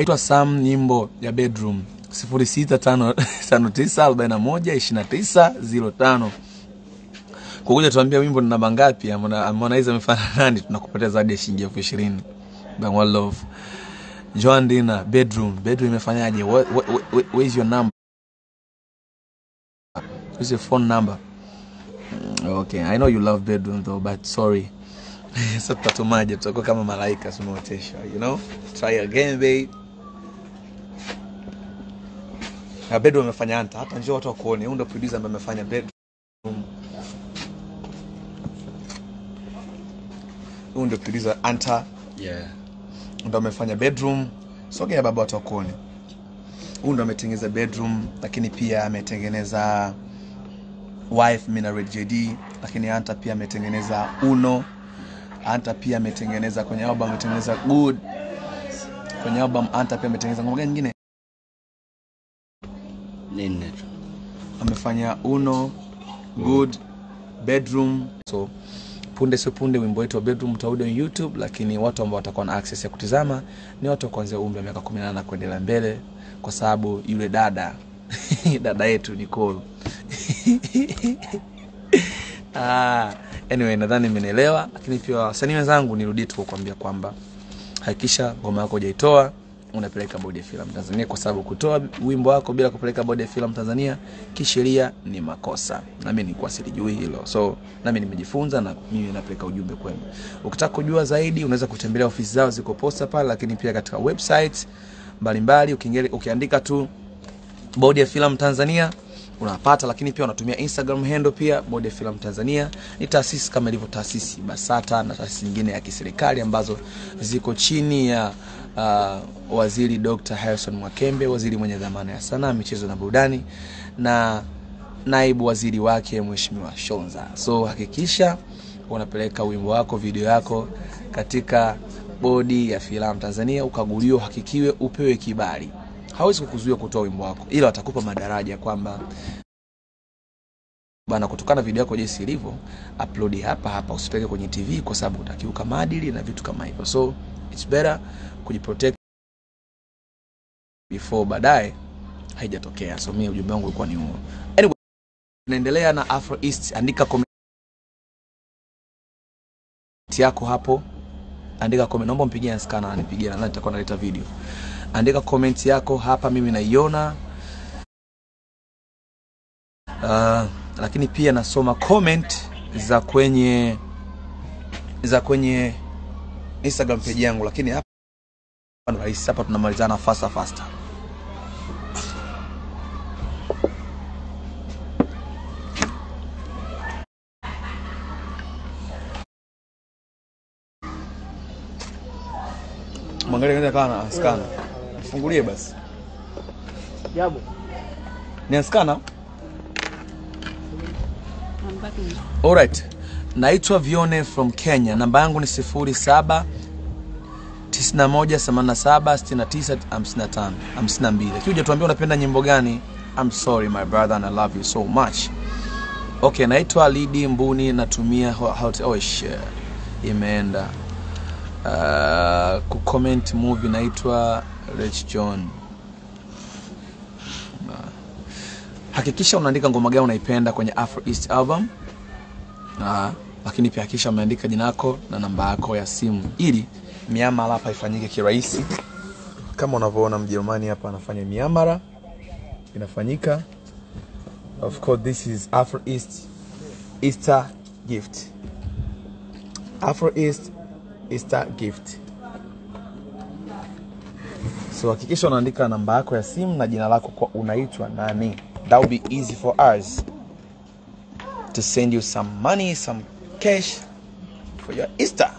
naitwa Sam, nyimbo ya bedroom 0659412905 kukuja tuambia wimbo ni namba ngapi, Harmonize amefanya nani, tunakupatia zawadi ya shilingi elfu ishirini. Bang one love. Joan Dina, bedroom bedroom imefanyaje? Where is your number? Where's your phone number? Mm, Okay, I know you love bedroom though, but sorry. Sasa tutatumaje? Tutakuwa kama malaika tumeoteshwa, you know? Try again babe. Na bedroom amefanya hanta, hata njoo watu wakuone. Huyu ndo producer ambaye amefanya bedroom. Huyu ndo producer Anta Yeah. ndo amefanya bedroom. Sogea baba, watu wakuone. Huyu ndo ametengeneza bedroom, lakini pia ametengeneza wife Minaret JD, lakini Anta pia ametengeneza Uno. Anta pia ametengeneza kwenye album ametengeneza Good. Kwenye album Anta pia ametengeneza ngoma nyingine? Nne. Amefanya Uno, Good, Bedroom. So punde sio punde wimbo wetu wa Bedroom utaudi on YouTube, lakini watu ambao watakuwa na access ya kutizama ni watu wa kuanzia umri wa miaka 18 na kuendelea mbele, kwa sababu yule dada dada yetu Nicole ah, anyway nadhani mmenielewa, lakini pia wasanii wenzangu, nirudie tu kukwambia kwamba hakikisha ngoma yako hujaitoa unapeleka bodi ya filamu Tanzania, kwa sababu kutoa wimbo wako bila kupeleka bodi ya filamu Tanzania kisheria ni makosa, nami nilikuwa silijui hilo, so nami nimejifunza na mimi napeleka ujumbe kwenu. Ukitaka kujua zaidi, unaweza kutembelea ofisi zao, ziko posta pale, lakini pia katika website mbalimbali, ukiandika tu bodi ya filamu Tanzania unapata, lakini pia unatumia Instagram handle pia bodi filamu Tanzania. Ni taasisi kama ilivyo taasisi Basata na taasisi nyingine ya kiserikali ambazo ziko chini ya uh, waziri Dr. Harrison Mwakembe, waziri mwenye dhamana ya sanaa, michezo na burudani na naibu waziri wake Mheshimiwa Shonza. So hakikisha unapeleka wimbo wako, video yako katika bodi ya filamu Tanzania, ukaguliwe, uhakikiwe, upewe kibali. Hawezi kukuzuia kutoa wimbo wako, ila watakupa madaraja kwamba bana, kutokana video yako jinsi ilivyo, upload hapa hapa, usipeke kwenye TV kwa sababu utakiuka maadili na vitu kama hivyo. So it's better kujiprotect before baadaye haijatokea. So mimi ujumbe wangu ulikuwa ni huo. Anyway, tunaendelea na Afro East. Andika comment yako hapo, andika comment. Naomba mpigie Askana anipigie, na nitakuwa naleta video. Andika komenti yako hapa, mimi naiona. Uh, lakini pia nasoma comment za kwenye za kwenye Instagram page yangu, lakini hapa rahisi. Hapa tunamalizana faster faster. Mwangalia kana askana. Fungulie basi. Jambo. Ni askana? All right. Naitwa Vione from Kenya. Namba yangu ni 07 91 87 69 52. Lakini hujatuambia unapenda nyimbo gani? I'm sorry my brother and I love you so much. Okay, naitwa Lidi Mbuni natumia hot oh shit. Imeenda. Uh, kucomment movie naitwa Rich John. Uh, hakikisha unaandika ngoma gani unaipenda kwenye Afro East album. Uh, lakini pia hakikisha umeandika jina lako na namba yako ya simu ili miamala hapa ifanyike kirahisi. Kama unavyoona Mjerumani hapa anafanya miamala inafanyika. Of course this is Afro East Easter gift. Afro East Easter gift. So hakikisha unaandika namba yako ya simu na jina lako kwa unaitwa nani. That will be easy for us to send you some money, some cash for your Easter.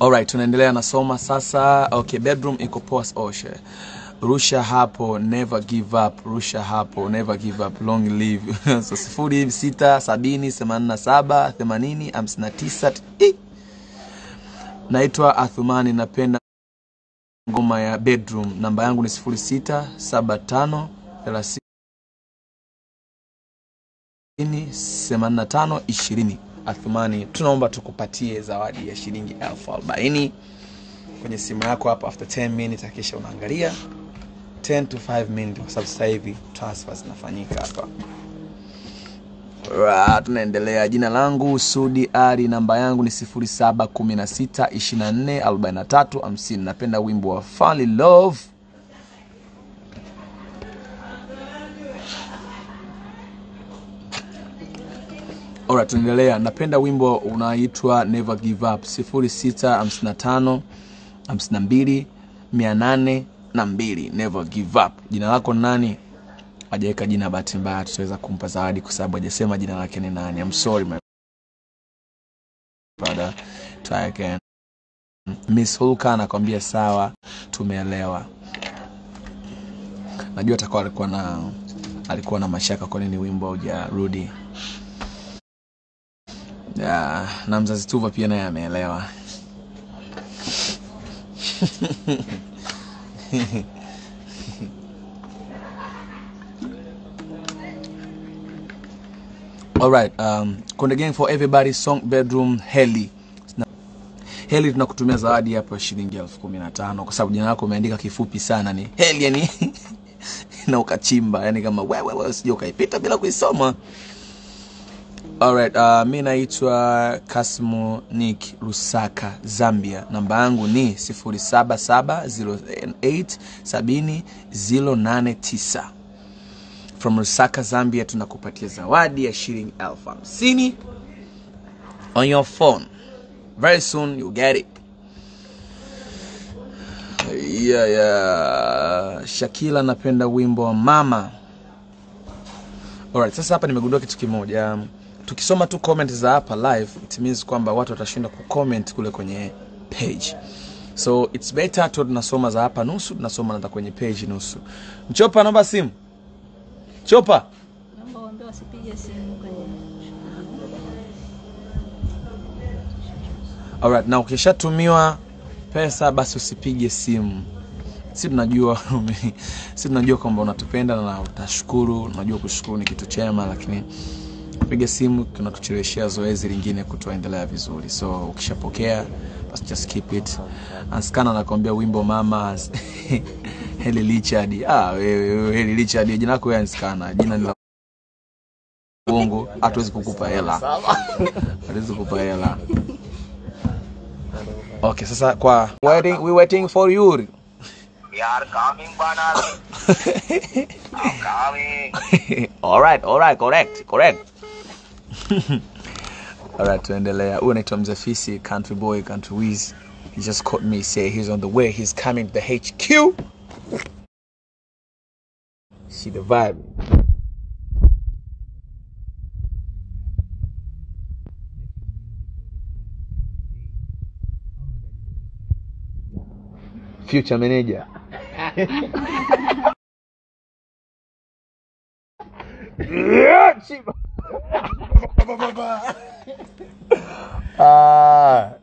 Alright, tunaendelea nasoma sasa. Okay, bedroom iko poa. Oshe. Rusha hapo, never give up. Rusha hapo, never give up. Long live. so sifuri sita sabini themanini na saba themanini hamsini na tisa. Naitwa Athumani, napenda ngoma ya bedroom. Namba yangu ni sifuri sita saba tano thelathini themanini na tano ishirini. Athumani, tunaomba tukupatie zawadi ya shilingi elfu arobaini kwenye simu yako hapo after 10 minutes hakikisha unaangalia 10 to 5 minutes kwa sababu sasa hivi transfer zinafanyika hapa Tunaendelea jina langu sudi ari namba yangu ni 0716244350 napenda wimbo wa Fall in love Ora, tunaendelea. Napenda wimbo unaitwa Never Give Up 0655 52 800 na mbili. Never Give Up. Jina lako nani? Hajaweka jina, bahati mbaya tutaweza kumpa zawadi kwa sababu hajasema jina lake ni nani. I'm sorry my brother. Try again. Miss Hulka anakwambia sawa, tumeelewa. Najua atakuwa alikuwa na alikuwa na mashaka kwa nini wimbo haujarudi. Ya, na mzazi Tuva pia naye ameelewa. Alright, um, Konde Gang for everybody song bedroom Heli. Heli tunakutumia zawadi hapo shilingi elfu kumi na tano kwa sababu jina lako umeandika kifupi sana ni Heli yani na ukachimba yani kama wewe wewe usije ukaipita bila kuisoma. Alright, uh, mi naitwa Kasmo Nick Lusaka, Zambia. Namba yangu ni 0770870089. From Lusaka, Zambia tunakupatia zawadi ya shilingi elfu hamsini on your phone. Very soon you get it. Yeah, yeah. Shakila anapenda wimbo wa mama. Alright, sasa hapa nimegundua kitu kimoja. Um, tukisoma tu comment za hapa live it means kwamba watu watashindwa kucomment kule kwenye page. So it's better tu tunasoma za hapa nusu, tunasoma na kwenye page nusu. Mchopa naomba simu. Chopa. Alright, na ukishatumiwa pesa basi usipige simu. Si tunajua si tunajua kwamba unatupenda na utashukuru, unajua kushukuru ni kitu chema, lakini kupiga simu kunatucheleweshea zoezi lingine kutoendelea vizuri. So ukishapokea basi just keep it. Anskana anakuambia wimbo mama Heli Richard. Ah, wewe Heli Richard, jina lako yani sikana. jina ni la bongo, hatuwezi kukupa hela. Hatuwezi kukupa hela. Okay, sasa kwa waiting, we waiting for you. We are coming, bana. I'm coming. all right, all right, correct, correct. all right, tuendelea. Huyu anaitwa Mzee country boy, country whiz. He just caught me say he's on the way. He's coming to the HQ. See the vibe. Future manager. Yeah. Ah.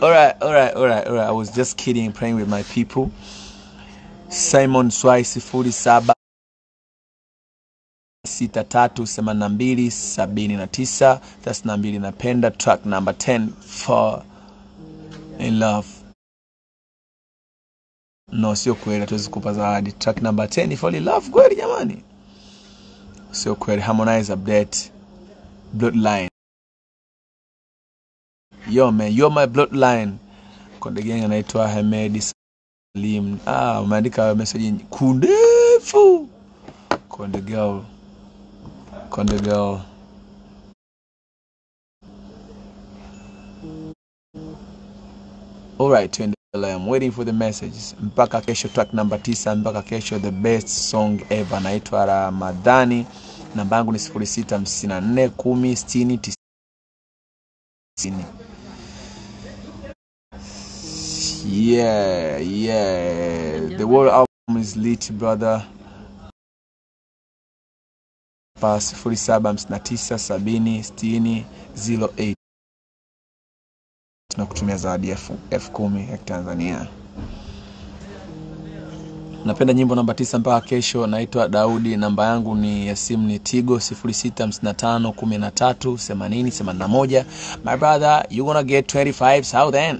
All right, all right, all right, all right. I was just kidding, praying with my people. Simon Swai sifuri saba sita tatu themanini na mbili sabini na tisa thelathini na mbili napenda. Track number 10 for in love. No sio kweli hatuwezi kupa zawadi. Track number 10 fall in love. Kweli jamani? Sio kweli. Harmonize update. Bloodline yo man you're my bloodline konde gang anaitwa Hemedi Salim ah umeandika message kundefu konde girl konde girl Alright, tuendelee. I'm waiting for the messages. Mpaka kesho track number tisa, mpaka kesho the best song ever. Naitwa Ramadhani. Namba yangu ni 0654 10 60 90. Yeah, yeah. The world album is lit, brother. Pa 0759 70 60 08 tunakutumia zawadi elfu kumi ya Tanzania. napenda nyimbo namba tisa mpaka kesho naitwa daudi namba yangu ni ya simu ni tigo 0655138081 my brother you gonna get 25000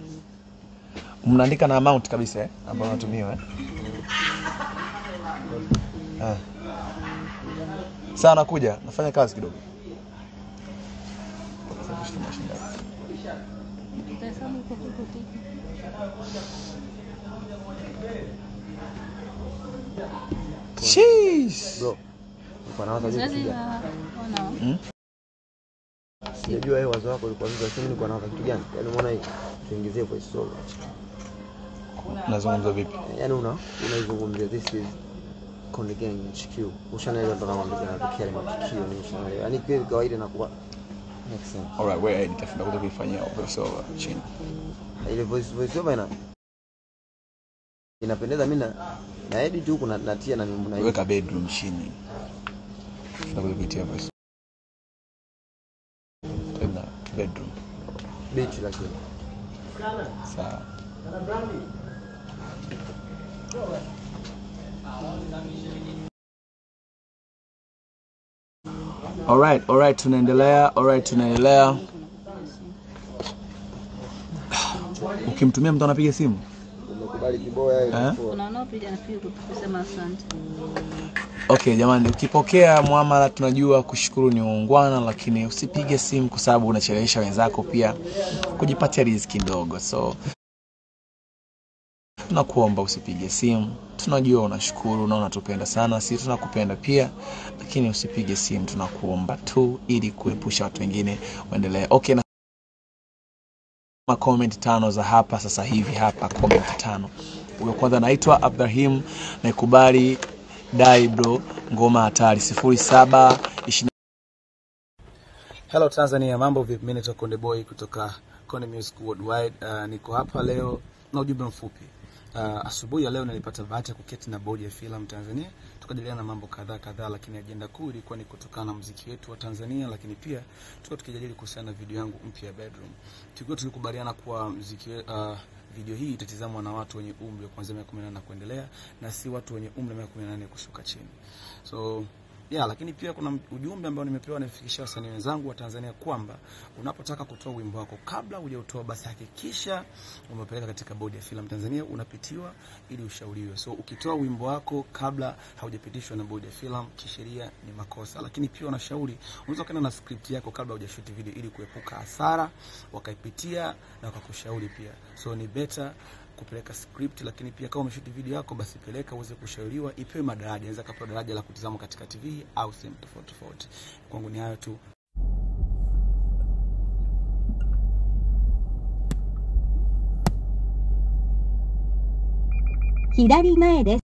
mnaandika na amount kabisa eh? ambayo unatumiwa eh? ah. Sasa nakuja nafanya kazi kidogo. Sheesh. Bro. Wanao. Sijajua wewe wazo wako ulikuwa vipi lakini nilikuwa nawaza kitu gani? Yaani umeona hii tuingizie voice over. Nazungumza vipi? yani una unaizungumzia this is Konde Gang HQ. Ushanaelewa ndo nakwambia kinatokea ni matukio ni ushanaelewa. yani kwa kawaida inakuwa makes sense. alright wewe edit afu ndakuja kuifanyia voice over chini ile voice voice over ina inapendeza. Mimi na na edit huku na natia na nyumba na weka bedroom chini. Ndakuja kuitia voice tena bedroom. Beach lakini. Sawa alright alright tunaendelea alright tunaendelea ukimtumia mtu anapiga simu Eh? ile Kuna wanaopiga nafikiri kusema asante. okay jamani ukipokea muamala tunajua kushukuru ni uungwana lakini usipige simu kwa sababu unachelewesha wenzako pia kujipatia riziki ndogo so tunakuomba usipige simu. Tunajua unashukuru na unatupenda sana. Si tunakupenda pia lakini usipige simu. Tunakuomba tu ili kuepusha watu wengine waendelee. Okay na comment tano za hapa sasa hivi hapa comment tano. Huyo kwanza naitwa Ibrahim naikubali dai bro. Ngoma hatari. Sifuri saba ishirini. Hello Tanzania, mambo vipi? Mimi naitwa Konde Boy kutoka Konde Music Worldwide. Uh, niko hapa leo na ujumbe mfupi. Uh, asubuhi ya leo nilipata bahati ya kuketi na bodi ya filamu Tanzania, tukajadiliana na mambo kadhaa kadhaa, lakini ajenda kuu ilikuwa ni kutokana na muziki wetu wa Tanzania, lakini pia tuko tukijadili kuhusiana na video yangu mpya ya Bedroom. Tulikuwa tulikubaliana kuwa muziki uh, video hii itatizamwa na watu wenye umri kuanzia miaka 18 na kuendelea na si watu wenye umri wa miaka 18 kushuka chini. So yeah, lakini pia kuna ujumbe ambao nimepewa nifikishia wasanii wenzangu wa Tanzania kwamba unapotaka kutoa wimbo wako kabla hujautoa, basi hakikisha umepeleka katika bodi ya filamu Tanzania, unapitiwa ili ushauriwe. So ukitoa wimbo wako kabla haujapitishwa na bodi ya filamu, kisheria ni makosa. Lakini pia wanashauri unaweza kwenda na script yako kabla hujashoot video ili kuepuka hasara, wakaipitia na wakakushauri pia. So ni better kupeleka script, lakini pia kama umeshuti video yako basi peleka uweze kushauriwa, ipewe madaraja, inaweza kapewa daraja la kutazama katika TV au sehemu tofauti tofauti. Kwangu ni hayo tu.